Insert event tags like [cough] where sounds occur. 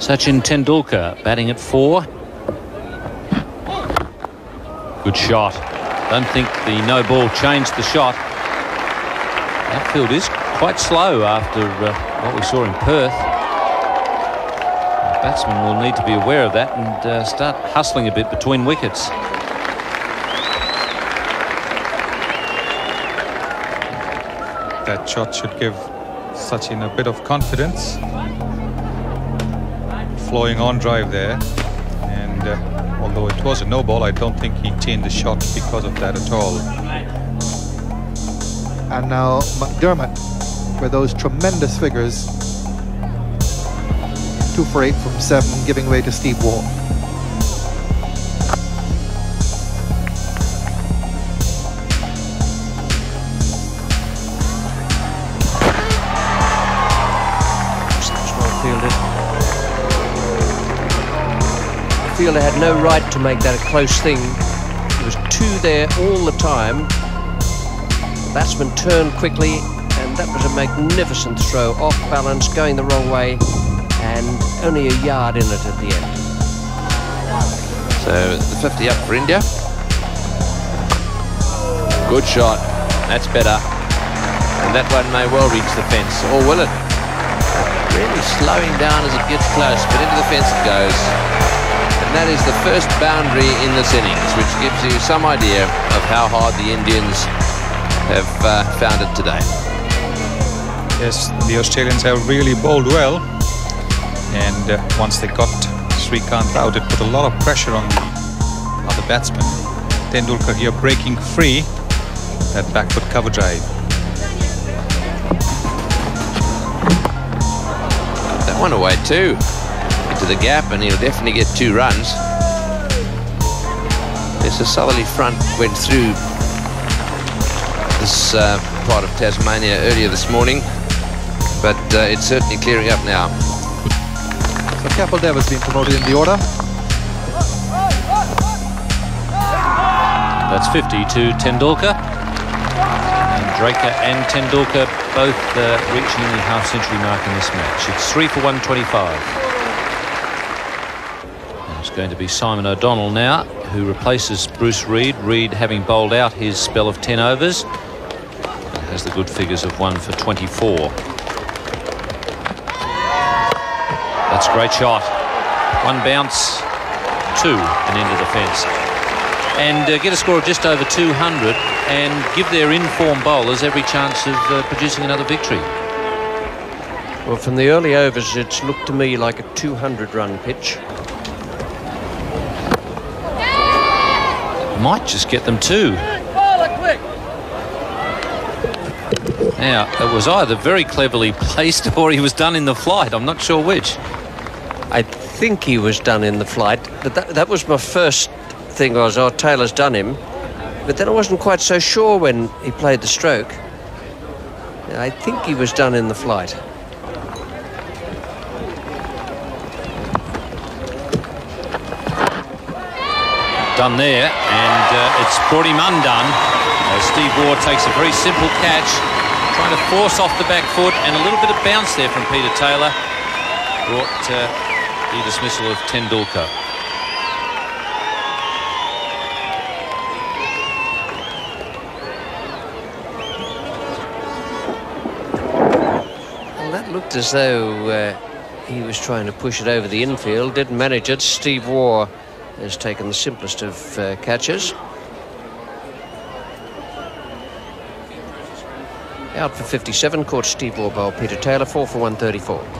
Sachin Tendulkar batting at four. Good shot. Don't think the no ball changed the shot. Outfield is quite slow after uh, what we saw in Perth. The batsman will need to be aware of that and uh, start hustling a bit between wickets. That shot should give Sachin a bit of confidence. Flowing on drive there. And uh, although it was a no ball, I don't think he changed the shot because of that at all. And now McDermott with those tremendous figures. Two for eight from seven, giving way to Steve Waugh. Fielder had no right to make that a close thing. There was two there all the time. The batsman turned quickly, and that was a magnificent throw, off balance, going the wrong way, and only a yard in it at the end. So the 50 up for India. Good shot. That's better. And that one may well reach the fence. Or will it? Really slowing down as it gets close, but into the fence it goes. And that is the first boundary in this innings, which gives you some idea of how hard the Indians have uh, found it today. Yes, the Australians have really bowled well. And uh, once they got Srikanth out, it put a lot of pressure on the other batsman. Tendulkar here breaking free that back foot cover drive. That one away too into the gap and he'll definitely get two runs. There's a southerly front went through this uh, part of Tasmania earlier this morning, but uh, it's certainly clearing up now. So Kapil Dev has been promoted in the order. That's 50 to Tendulkar. And Draker and Tendulkar both uh, reaching the half-century mark in this match. It's 3 for 125. It's going to be Simon O'Donnell now, who replaces Bruce Reid. Reid having bowled out his spell of 10 overs. Has the good figures of 1 for 24. That's a great shot. One bounce, two, and into the fence. And uh, get a score of just over 200 and give their in-form bowlers every chance of uh, producing another victory. Well, from the early overs, it's looked to me like a 200-run pitch. Might just get them two. Now, it was either very cleverly [laughs] placed or he was done in the flight. I'm not sure which. I think he was done in the flight, but that, that was my first thing was, oh, Taylor's done him. But then I wasn't quite so sure when he played the stroke. I think he was done in the flight. Done there, and uh, it's brought him undone. Steve Waugh takes a very simple catch, trying to force off the back foot, and a little bit of bounce there from Peter Taylor brought uh, the dismissal of Tendulkar. Well, that looked as though uh, he was trying to push it over the infield, didn't manage it. Steve Waugh has taken the simplest of uh, catches. Out for 57, caught Steve Waugh, Peter Taylor, 4 for 134.